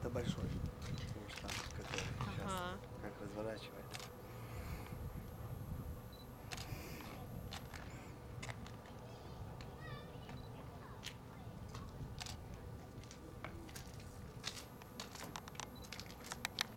это большой. Вот штамп, который сейчас Ага. как разворачивается.